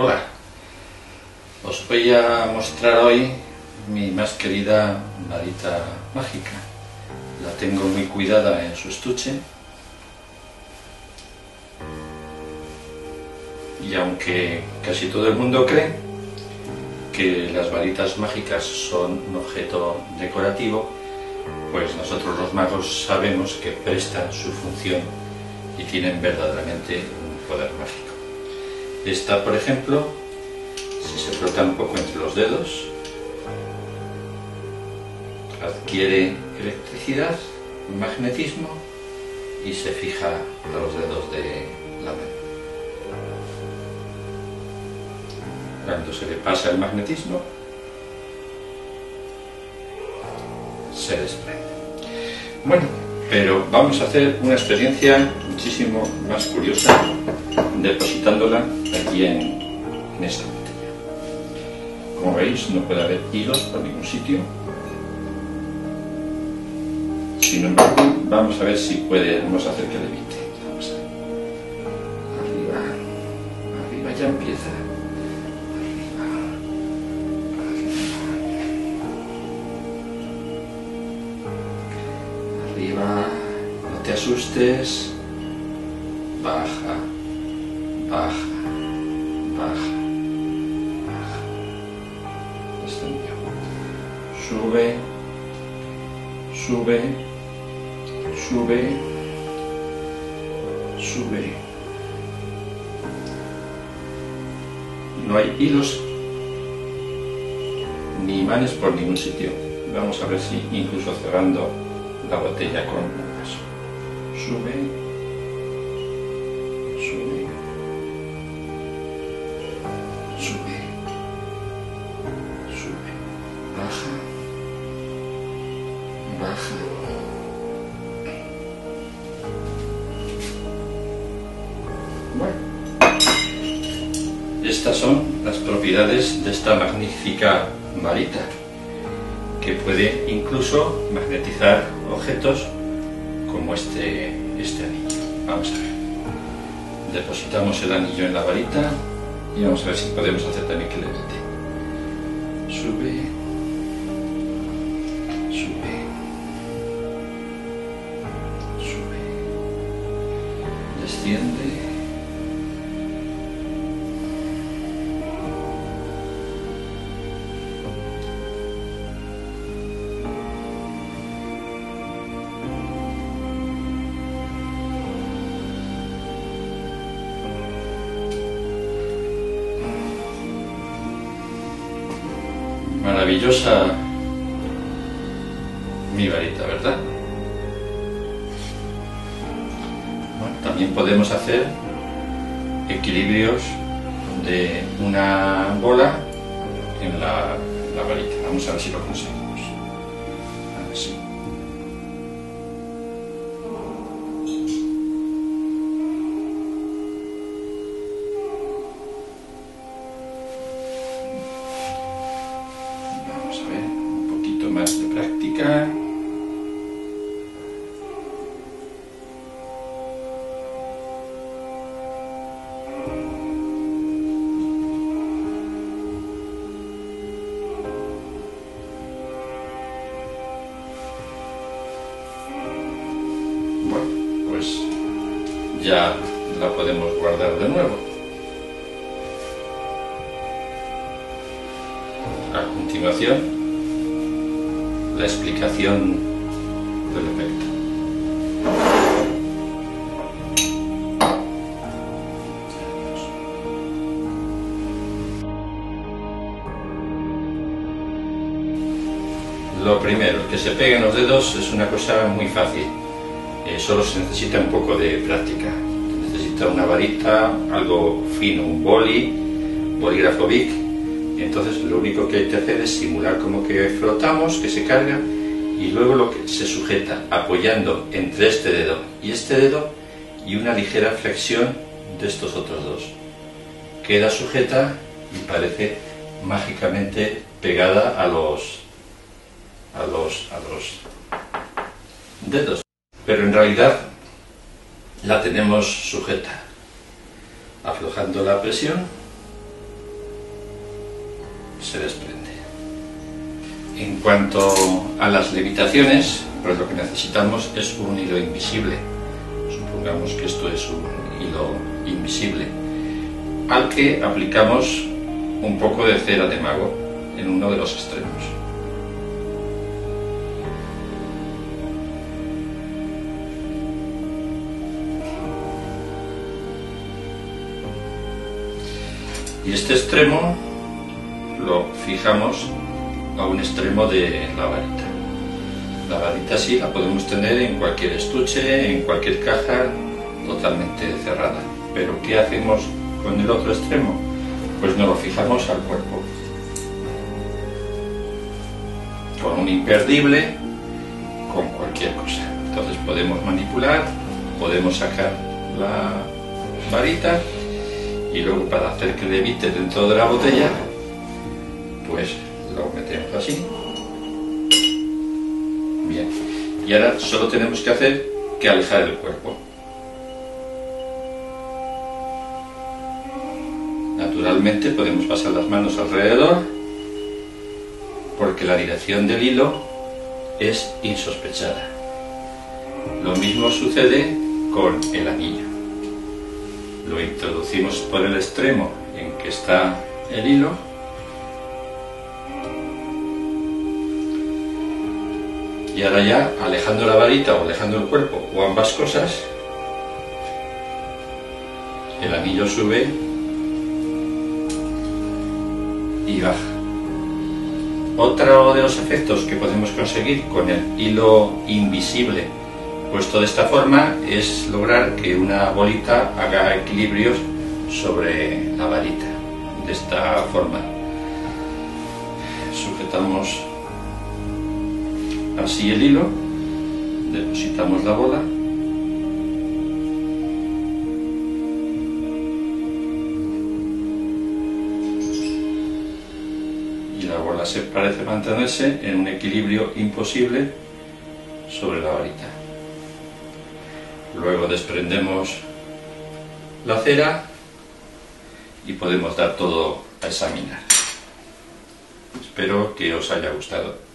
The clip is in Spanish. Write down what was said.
Hola, os voy a mostrar hoy mi más querida varita mágica. La tengo muy cuidada en su estuche. Y aunque casi todo el mundo cree que las varitas mágicas son un objeto decorativo, pues nosotros los magos sabemos que prestan su función y tienen verdaderamente un poder mágico. Esta, por ejemplo, si se frota un poco entre los dedos, adquiere electricidad, magnetismo y se fija a los dedos de la mano. Cuando se le pasa el magnetismo, se desprende. Bueno, pero vamos a hacer una experiencia muchísimo más curiosa depositándola aquí en, esta botella. Como veis, no puede haber hilos por ningún sitio. Sin embargo, vamos a ver si podemos hacer que levite. Te asustes. Baja, baja, baja, baja. Descendió. Sube, sube, sube, sube. No hay hilos ni imanes por ningún sitio. Vamos a ver si incluso cerrando la botella con. Sube, sube, sube, sube, baja, baja. Bueno, estas son las propiedades de esta magnífica varita que puede incluso magnetizar objetos como este, este anillo. Vamos a ver. Depositamos el anillo en la varita y vamos a ver si podemos hacer también que levite. Sube, sube, sube, desciende. Maravillosa mi varita, ¿verdad? Bueno, también podemos hacer equilibrios de una bola en la, varita. Vamos a ver si lo conseguimos. A ya la podemos guardar de nuevo. A continuación, la explicación del efecto. Lo primero, que se peguen los dedos es una cosa muy fácil. Eh, solo se necesita un poco de práctica. Una varita, algo fino, un boli, bolígrafo Bic. Y entonces lo único que hay que hacer es simular como que flotamos, que se carga, y luego lo que se sujeta apoyando entre este dedo y este dedo y una ligera flexión de estos otros dos. Queda sujeta y parece mágicamente pegada a los a los a los dedos pero en realidad la tenemos sujeta, aflojando la presión se desprende. En cuanto a las levitaciones, pues lo que necesitamos es un hilo invisible. Supongamos que esto es un hilo invisible, al que aplicamos un poco de cera de mago en uno de los extremos. Y este extremo lo fijamos a un extremo de la varita. La varita sí la podemos tener en cualquier estuche, en cualquier caja, totalmente cerrada. Pero ¿qué hacemos con el otro extremo? Pues nos lo fijamos al cuerpo. Con un imperdible, con cualquier cosa. Entonces podemos manipular, podemos sacar la varita y luego para hacer que levite dentro de la botella, pues lo metemos así. Bien. Y ahora solo tenemos que hacer que alejar el cuerpo. Naturalmente podemos pasar las manos alrededor porque la dirección del hilo es insospechada. Lo mismo sucede con el anillo. Lo introducimos por el extremo en que está el hilo y ahora ya alejando la varita o alejando el cuerpo o ambas cosas el anillo sube y baja. Otro de los efectos que podemos conseguir con el hilo invisible puesto de esta forma es lograr que una bolita haga equilibrios sobre la varita. De esta forma sujetamos así el hilo, depositamos la bola y la bola se parece mantenerse en un equilibrio imposible sobre la varita. Luego desprendemos la cera y podemos dar todo a examinar. Espero que os haya gustado.